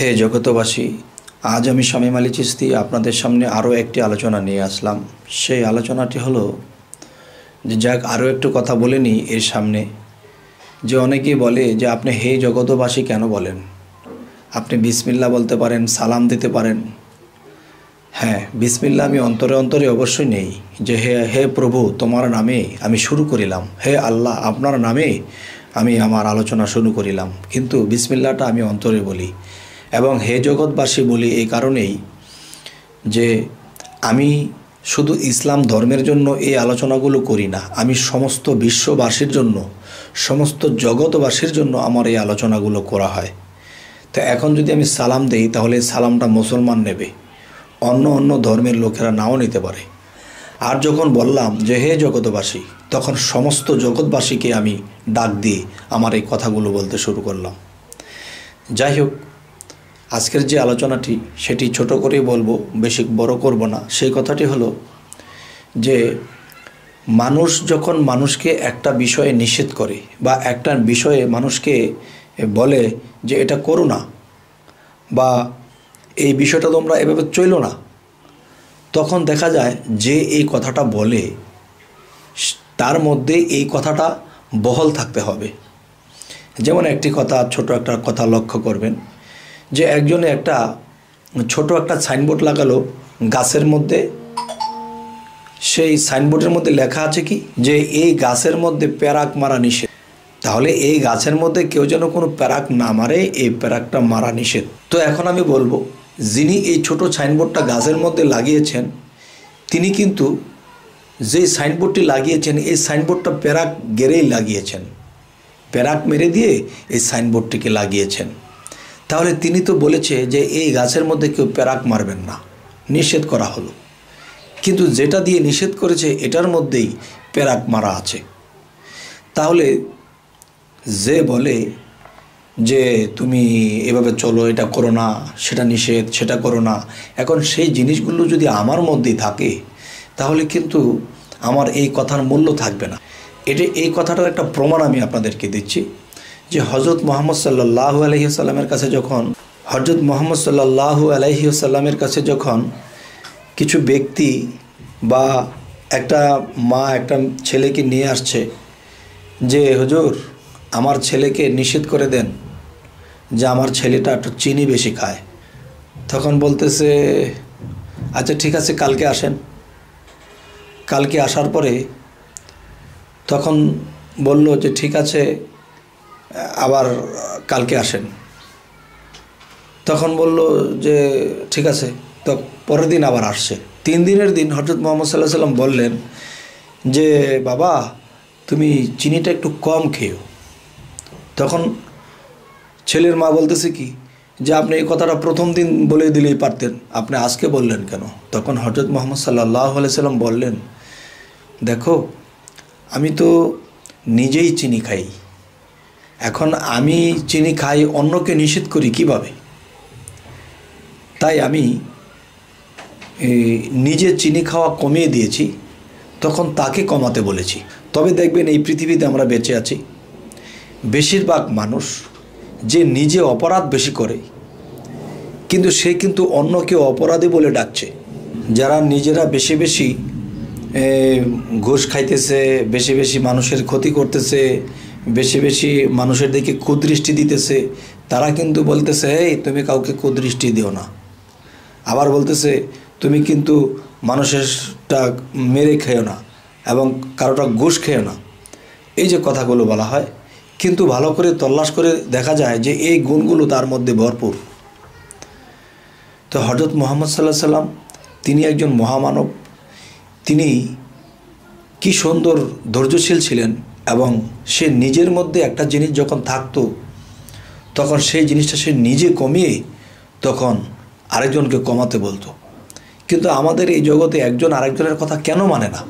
হে জগতবাসী আজ আমি স্বামী আলী চিস্তি আপনাদের সামনে আরও একটি আলোচনা নিয়ে আসলাম। সেই আলোচনাটি হলো যে যাক, আরও একটু কথা বলে নিই এর সামনে। যে অনেকেই বলে যে আপনি হে জগতবাসী কেন বলেন? আপনি বিসমিল্লা বলতে পারেন, সালাম দিতে পারেন। হ্যাঁ বিসমিল্লা আমি অন্তরে অন্তরে অবশ্যই নেই। যে হে হে প্রভু, তোমার নামে আমি শুরু করিলাম। হে আল্লাহ, আপনার নামে আমি আমার আলোচনা শুরু করিলাম। কিন্তু বিসমিল্লাটা আমি অন্তরে বলি। এবং হে জগৎবাসী বলি এই কারণেই যে আমি শুধু ইসলাম ধর্মের জন্য এই আলোচনাগুলো করি না, আমি সমস্ত বিশ্ববাসীর জন্য, সমস্ত জগৎবাসীর জন্য আমার এই আলোচনাগুলো করা হয়। তো এখন যদি আমি সালাম দেই, তাহলে সালামটা মুসলমান নেবে, অন্য অন্য ধর্মের লোকেরা নাও নিতে পারে। আর যখন বললাম যে হে জগৎবাসী, তখন সমস্ত জগৎবাসীকে আমি ডাক দিয়ে আমার এই কথাগুলো বলতে শুরু করলাম। যাই হোক আজকের যে আলোচনাটি, সেটি ছোট করেই বলব, বেশি বড় করব না। সেই কথাটি হলো যে, মানুষ যখন মানুষকে একটা বিষয়ে নিষেধ করে বা একটা বিষয়ে মানুষকে বলে যে এটা করো না বা এই বিষয়টা তোমরা এভাবে চইল না, তখন দেখা যায় যে এই কথাটা বলে, তার মধ্যে এই কথাটা বহল থাকতে হবে। যেমন একটি কথা, ছোট একটা কথা লক্ষ্য করবেন। যে একজনে একটা ছোট একটা সাইনবোর্ড লাগালো গাছের মধ্যে। সেই সাইনবোর্ডের মধ্যে লেখা আছে কি? যে এই গাছের মধ্যে প্যারাক মারা নিষেধ। তাহলে এই গাছের মধ্যে কেউ যেন কোনো প্যারাক না মারে, এই প্যারাকটা মারা নিষেধ। তো এখন আমি বলব, যিনি এই ছোট সাইনবোর্ডটা গাছের মধ্যে লাগিয়েছেন, তিনি কিন্তু যে সাইনবোর্ডটি লাগিয়েছেন, এই সাইনবোর্ডটা প্যারাক গেরেই লাগিয়েছেন। প্যারাক মেরে দিয়ে এই সাইনবোর্ডটিকে লাগিয়েছেন। তাহলে তিনি তো বলেছে যে এই গাছের মধ্যে কেউ প্যারাক মারবেন না। নিষেধ করা হলো। কিন্তু যেটা দিয়ে নিষেধ করেছে, এটার মধ্যেই প্যারাক মারা আছে। তাহলে যে বলে যে তুমি এভাবে চলো, এটা করো না, সেটা নিষেধ, সেটা করো না, এখন সেই জিনিসগুলো যদি আমার মধ্যেই থাকে, তাহলে কিন্তু আমার এই কথার মূল্য থাকবে না। এটা, এই কথাটার একটা প্রমাণ আমি আপনাদেরকে দিচ্ছি। যে হজরত মোহাম্মদ সাল্লাহু আলহিসাল্লামের কাছে যখন হজরত মোহাম্মদ সাল্লাহু আলহিসাল্লামের কাছে যখন কিছু ব্যক্তি বা একটা মা, একটা ছেলেকে নিয়ে আসছে, যে, হুজুর, আমার ছেলেকে নিষেধ করে দেন যে আমার ছেলেটা একটু চিনি বেশি খায়। তখন বলতেছে আচ্ছা ঠিক আছে, কালকে আসেন। কালকে আসার পরে তখন বলল যে, ঠিক আছে আবার কালকে আসেন। তখন বলল যে, ঠিক আছে, তো পরের দিন আবার আসছে। তিন দিনের দিন হজরত মোহাম্মদ সাল্লাহ সাল্লাম বললেন যে, বাবা, তুমি চিনিটা একটু কম খেও তখন ছেলের মা বলতেছে কি, যে, আপনি এই কথাটা প্রথম দিন বলে দিলেই পারতেন, আপনি আজকে বললেন কেন? তখন হজরত মোহাম্মদ সাল্লাহ সাল্লাম বললেন, দেখো, আমি তো নিজেই চিনি খাই। এখন আমি চিনি খাই, অন্যকে নিষেধ করি কীভাবে? তাই আমি নিজে চিনি খাওয়া কমিয়ে দিয়েছি, তখন তাকে কমাতে বলেছি। তবে দেখবেন এই পৃথিবীতে আমরা বেঁচে আছি। বেশিরভাগ মানুষ যে নিজে অপরাধ বেশি করে, কিন্তু সে কিন্তু অন্যকে অপরাধী বলে ডাকছে। যারা নিজেরা বেশি বেশি ঘুষ খাইতেছে, বেশি বেশি মানুষের ক্ষতি করতেছে বেশি বেশি মানুষের দিকে কুদৃষ্টি দিতেছে, তারা কিন্তু বলতেছে, এই, তুমি কাউকে কুদৃষ্টি দিও না। আবার বলতেছে, তুমি কিন্তু মানুষেরটা মেরে খেও না এবং কারোটা ঘুষ খেও না। এই যে কথাগুলো বলা হয়, কিন্তু ভালো করে তল্লাশ করে দেখা যায় যে এই গুণগুলো তার মধ্যে ভরপুর। তো হজরত মোহাম্মদ সাল্লাহ সাল্লাম, তিনি একজন মহামানব, তিনি কি সুন্দর ধৈর্যশীল ছিলেন এবং সে নিজের মধ্যে একটা জিনিস যখন থাকতো, তখন সেই জিনিসটা সে নিজে কমিয়ে তখন আরেকজনকে কমাতে বলতো। কিন্তু আমাদের এই জগতে একজন আরেকজনের কথা কেন মানে না?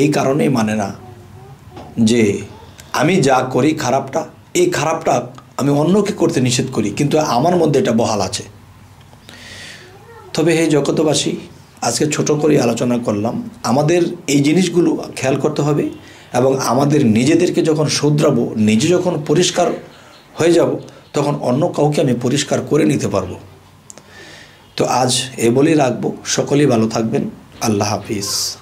এই কারণেই মানে না যে আমি যা করি খারাপটা, এই খারাপটা আমি অন্যকে করতে নিষেধ করি, কিন্তু আমার মধ্যে এটা বহাল আছে। তবে হে জগতবাসী আজকে ছোট করে আলোচনা করলাম, আমাদের এই জিনিসগুলো খেয়াল করতে হবে এবং আমাদের নিজেদেরকে যখন শুধরাবো, নিজে যখন পরিষ্কার হয়ে যাব, তখন অন্য কাউকে আমি পরিষ্কার করে নিতে পারব। তো আজ এ বলেই রাখব। সকলেই ভালো থাকবেন। আল্লাহ হাফিজ।